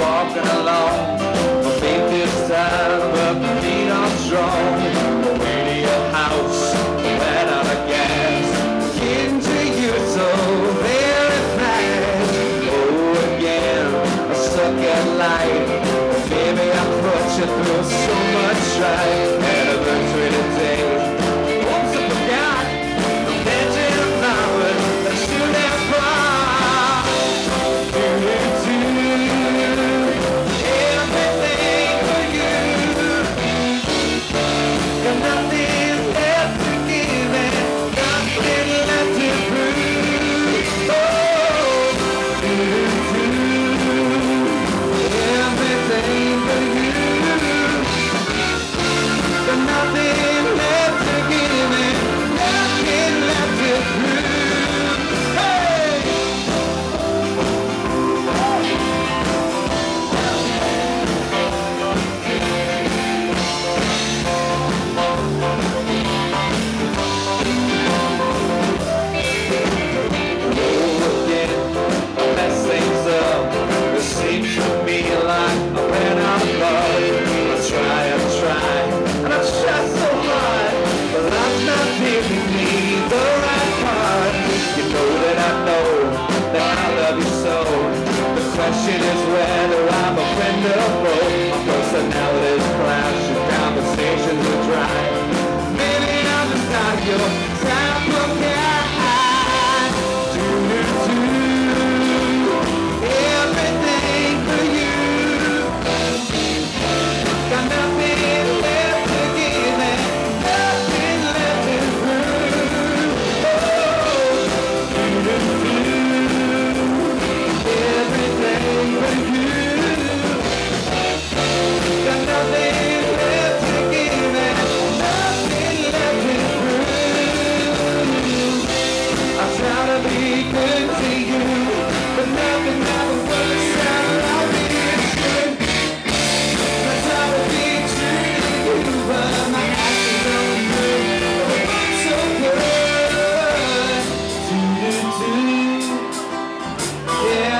walking alone. My feet feel tired, but my feet are strong. The way to your house, ran out of gas. into you so very fast. Oh, again, I suck at life. Maybe I put you through so much strife.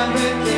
Everything.